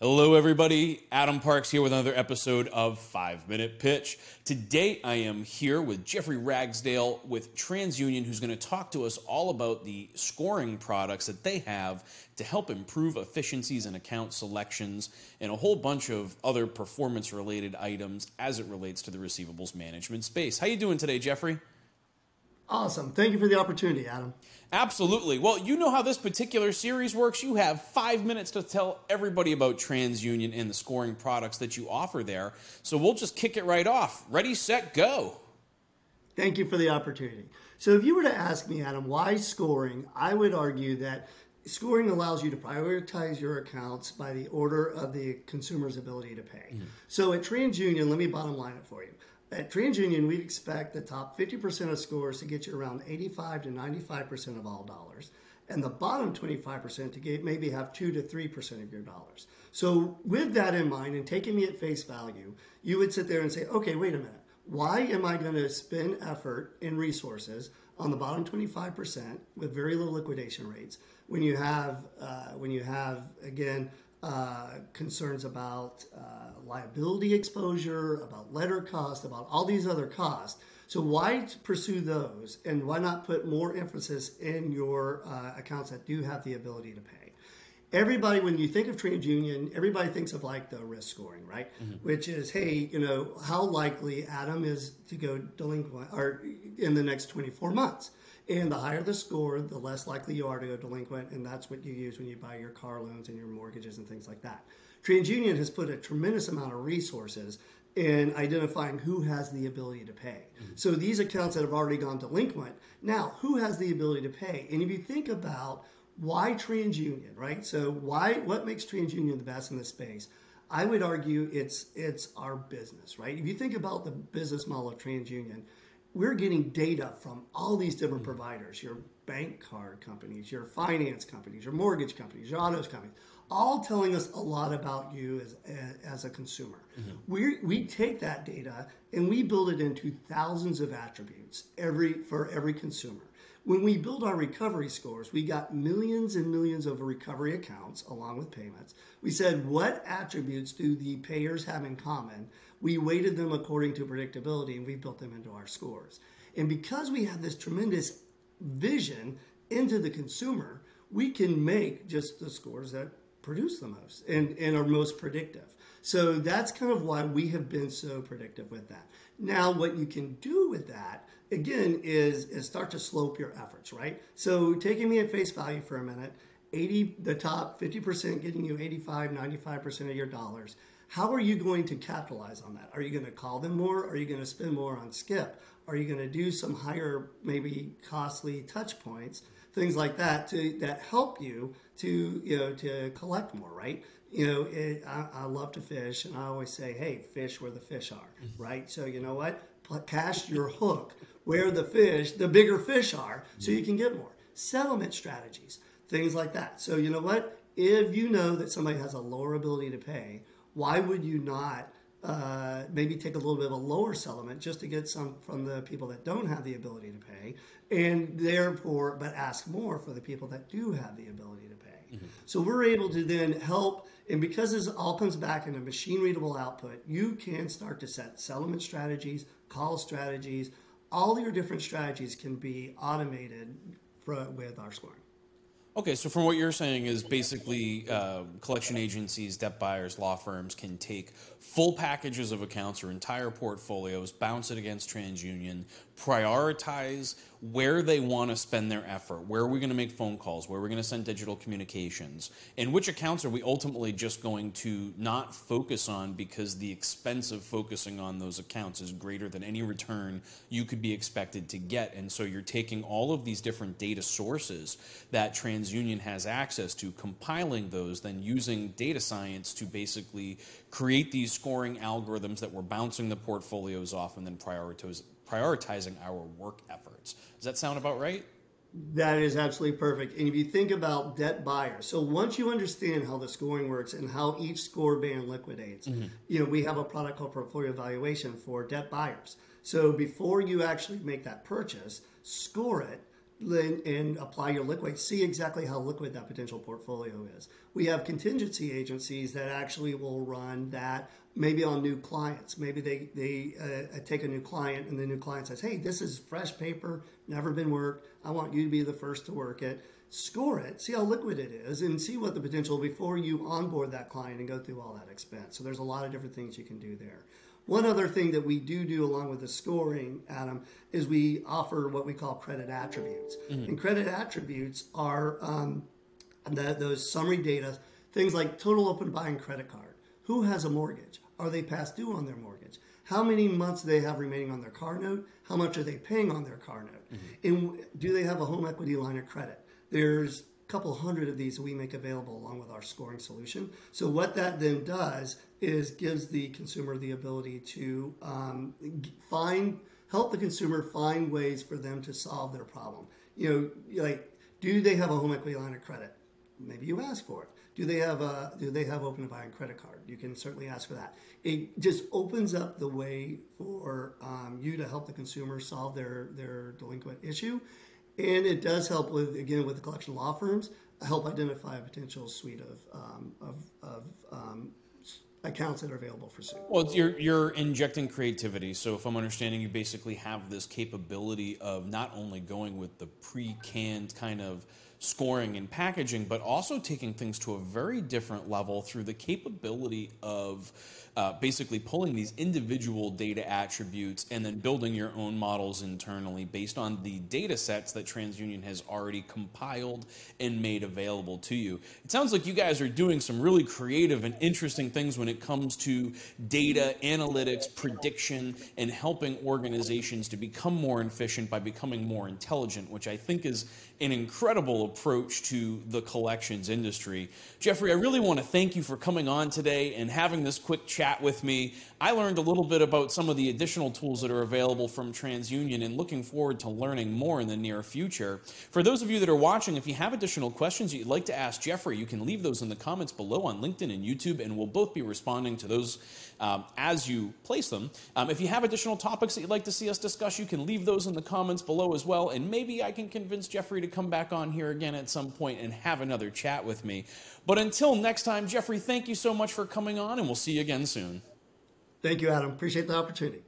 Hello, everybody. Adam Parks here with another episode of Five Minute Pitch. Today, I am here with Jeffrey Ragsdale with TransUnion, who's going to talk to us all about the scoring products that they have to help improve efficiencies and account selections and a whole bunch of other performance-related items as it relates to the receivables management space. How you doing today, Jeffrey? Awesome. Thank you for the opportunity, Adam. Absolutely. Well, you know how this particular series works. You have five minutes to tell everybody about TransUnion and the scoring products that you offer there. So we'll just kick it right off. Ready, set, go. Thank you for the opportunity. So, if you were to ask me, Adam, why scoring, I would argue that scoring allows you to prioritize your accounts by the order of the consumer's ability to pay. Mm-hmm. So, at TransUnion, let me bottom line it for you. At TransUnion, we expect the top 50% of scores to get you around 85 to 95% of all dollars, and the bottom 25% to get maybe have 2 to 3% of your dollars. So, with that in mind and taking me at face value, you would sit there and say, okay, wait a minute. Why am I going to spend effort and resources on the bottom 25% with very low liquidation rates when you have, uh, when you have again, uh, concerns about uh, liability exposure, about letter cost, about all these other costs. So why pursue those, and why not put more emphasis in your uh, accounts that do have the ability to pay? Everybody, when you think of TransUnion, everybody thinks of like the risk scoring, right? Mm-hmm. Which is, hey, you know, how likely Adam is to go delinquent or in the next 24 months. And the higher the score, the less likely you are to go delinquent, and that's what you use when you buy your car loans and your mortgages and things like that. TransUnion has put a tremendous amount of resources in identifying who has the ability to pay. Mm-hmm. So these accounts that have already gone delinquent, now who has the ability to pay? And if you think about why TransUnion, right? So why what makes TransUnion the best in this space? I would argue it's it's our business, right? If you think about the business model of TransUnion, we're getting data from all these different mm-hmm. providers your bank card companies, your finance companies, your mortgage companies, your autos companies, all telling us a lot about you as, as a consumer. Mm-hmm. We, we take that data and we build it into thousands of attributes every for every consumer. When we build our recovery scores, we got millions and millions of recovery accounts along with payments. We said, what attributes do the payers have in common? We weighted them according to predictability and we built them into our scores. And because we have this tremendous vision into the consumer, we can make just the scores that produce the most and, and are most predictive. So that's kind of why we have been so predictive with that. Now, what you can do with that, again, is, is start to slope your efforts, right? So taking me at face value for a minute, 80, the top 50% getting you 85, 95% of your dollars. How are you going to capitalize on that? Are you going to call them more? Are you going to spend more on skip? Are you going to do some higher, maybe costly touch points, things like that, to that help you to you know to collect more, right? you know, it, I, I, love to fish, and I always say, hey, fish where the fish are, mm-hmm. right? So you know what? Cast your hook where the fish, the bigger fish are, so you can get more. Settlement strategies, things like that. So you know what? If you know that somebody has a lower ability to pay, why would you not uh, maybe take a little bit of a lower settlement just to get some from the people that don't have the ability to pay, and therefore, but ask more for the people that do have the ability to pay. Mm-hmm. So we're able to then help and because this all comes back in a machine readable output, you can start to set settlement strategies, call strategies, all your different strategies can be automated for, with our scoring. Okay, so from what you're saying is basically uh, collection agencies, debt buyers, law firms can take full packages of accounts or entire portfolios, bounce it against TransUnion, prioritize where they want to spend their effort. Where are we going to make phone calls? Where are we going to send digital communications? And which accounts are we ultimately just going to not focus on because the expense of focusing on those accounts is greater than any return you could be expected to get. And so you're taking all of these different data sources that TransUnion has access to, compiling those, then using data science to basically create these scoring algorithms that we're bouncing the portfolios off and then prioritize, prioritizing our work efforts. Does that sound about right? That is absolutely perfect. And if you think about debt buyers, so once you understand how the scoring works and how each score band liquidates, mm-hmm. you know, we have a product called portfolio valuation for debt buyers. So before you actually make that purchase, score it and apply your liquid, see exactly how liquid that potential portfolio is. We have contingency agencies that actually will run that maybe on new clients. Maybe they, they uh, take a new client and the new client says, hey, this is fresh paper, never been worked. I want you to be the first to work it. Score it, see how liquid it is, and see what the potential before you onboard that client and go through all that expense. So there's a lot of different things you can do there. One other thing that we do do along with the scoring, Adam, is we offer what we call credit attributes. Mm-hmm. And credit attributes are um, the, those summary data, things like total open buying credit card. Who has a mortgage? Are they past due on their mortgage? How many months do they have remaining on their car note? How much are they paying on their car note? Mm-hmm. And do they have a home equity line of credit? There's couple hundred of these we make available along with our scoring solution. So what that then does is gives the consumer the ability to um, find help the consumer find ways for them to solve their problem. You know, like do they have a home equity line of credit? Maybe you ask for it. Do they have a do they have open to buy credit card? You can certainly ask for that. It just opens up the way for um, you to help the consumer solve their their delinquent issue and it does help with again with the collection law firms help identify a potential suite of um, of, of um, accounts that are available for suit. Well, you're you're injecting creativity. So if I'm understanding, you basically have this capability of not only going with the pre-canned kind of scoring and packaging, but also taking things to a very different level through the capability of uh, basically pulling these individual data attributes and then building your own models internally based on the data sets that TransUnion has already compiled and made available to you. It sounds like you guys are doing some really creative and interesting things when it comes to data analytics, prediction, and helping organizations to become more efficient by becoming more intelligent, which I think is an incredible approach to the collections industry. Jeffrey, I really want to thank you for coming on today and having this quick chat with me. I learned a little bit about some of the additional tools that are available from TransUnion and looking forward to learning more in the near future. For those of you that are watching, if you have additional questions you'd like to ask Jeffrey, you can leave those in the comments below on LinkedIn and YouTube, and we'll both be responding to those um, as you place them. Um, if you have additional topics that you'd like to see us discuss, you can leave those in the comments below as well, and maybe I can convince Jeffrey to come back on here again at some point and have another chat with me. But until next time, Jeffrey, thank you so much for coming on, and we'll see you again soon. Thank you, Adam. Appreciate the opportunity.